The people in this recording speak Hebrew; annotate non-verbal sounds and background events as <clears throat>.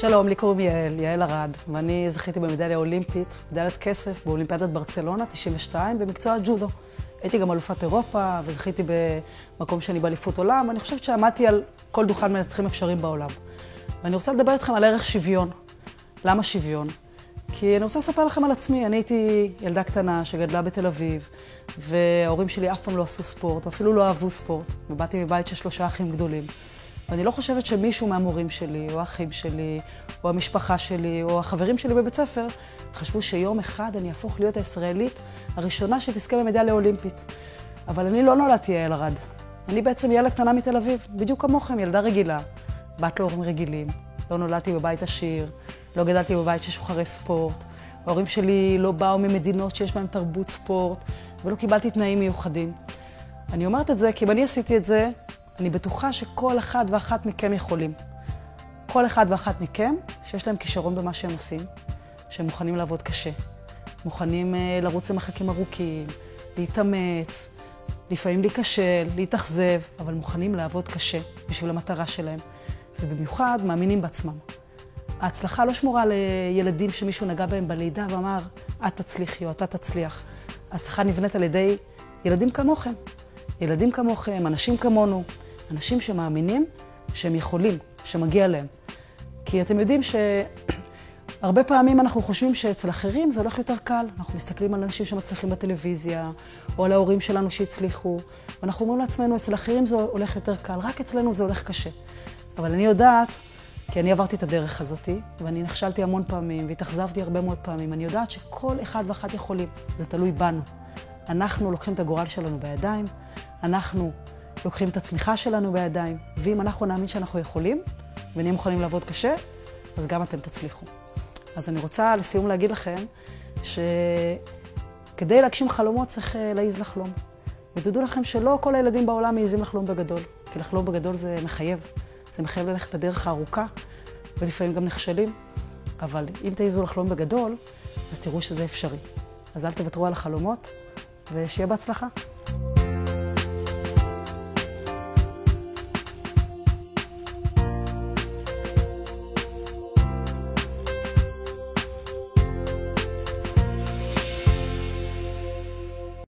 שלום, לי קוראים יעל, יעל ארד, ואני זכיתי במדליה אולימפית, מדליית כסף באולימפיאדת ברצלונה, 92, במקצוע הג'ודו. הייתי גם אלופת אירופה, וזכיתי במקום שני באליפות עולם. אני חושבת שעמדתי על כל דוכן מנצחים אפשריים בעולם. ואני רוצה לדבר איתכם על ערך שוויון. למה שוויון? כי אני רוצה לספר לכם על עצמי. אני הייתי ילדה קטנה שגדלה בתל אביב, וההורים שלי אף פעם לא עשו ספורט, אפילו לא אהבו ספורט, ובאתי מבית של שלושה אחים גדולים. ואני לא חושבת שמישהו מהמורים שלי, או האחים שלי, או המשפחה שלי, או החברים שלי בבית ספר, חשבו שיום אחד אני אהפוך להיות הישראלית הראשונה שתזכה במדליה אולימפית. אבל אני לא נולדתי יעל ארד. אני בעצם ילד קטנה מתל אביב, בדיוק כמוכם, ילדה רגילה, בת להורים רגילים. לא נולדתי בבית עשיר, לא גדלתי בבית של שוחרי ספורט. ההורים שלי לא באו ממדינות שיש בהן תרבות ספורט, ולא קיבלתי תנאים מיוחדים. אני אומרת את זה כי אם אני עשיתי את זה, אני בטוחה שכל אחד ואחת מכם יכולים. כל אחד ואחת מכם, שיש להם כישרון במה שהם עושים, שהם מוכנים לעבוד קשה, מוכנים uh, לרוץ למחקים ארוכים, להתאמץ, לפעמים להיכשל, להתאכזב, אבל מוכנים לעבוד קשה בשביל המטרה שלהם, ובמיוחד מאמינים בעצמם. ההצלחה לא שמורה לילדים שמישהו נגע בהם בלידה ואמר, את תצליחי או אתה תצליח. ההצלחה נבנית על ידי ילדים כמוכם. ילדים כמוכם, אנשים כמונו, אנשים שמאמינים שהם יכולים, שמגיע להם. כי אתם יודעים שהרבה <clears throat> פעמים אנחנו חושבים שאצל אחרים זה הולך יותר קל. אנחנו מסתכלים על אנשים שמצליחים בטלוויזיה, או על ההורים שלנו שהצליחו, ואנחנו אומרים לעצמנו, אצל אחרים זה הולך יותר קל, רק אצלנו זה הולך קשה. אבל אני יודעת, כי אני עברתי את הדרך הזאת, ואני נכשלתי המון פעמים, והתאכזבתי הרבה מאוד פעמים. אני יודעת שכל אחד ואחת יכולים, זה תלוי בנו. אנחנו לוקחים את הגורל שלנו בידיים, אנחנו לוקחים את הצמיחה שלנו בידיים, ואם אנחנו נאמין שאנחנו יכולים, ונהיה מוכנים לעבוד קשה, אז גם אתם תצליחו. אז אני רוצה לסיום להגיד לכם, שכדי להגשים חלומות צריך אה, להעיז לחלום. ותדעו לכם שלא כל הילדים בעולם מעיזים לחלום בגדול, כי לחלום בגדול זה מחייב. זה מחייב ללכת את הדרך הארוכה, ולפעמים גם נכשלים. אבל אם תעיזו לחלום בגדול, אז תראו שזה אפשרי. אז אל תוותרו על החלומות, ושיהיה בהצלחה.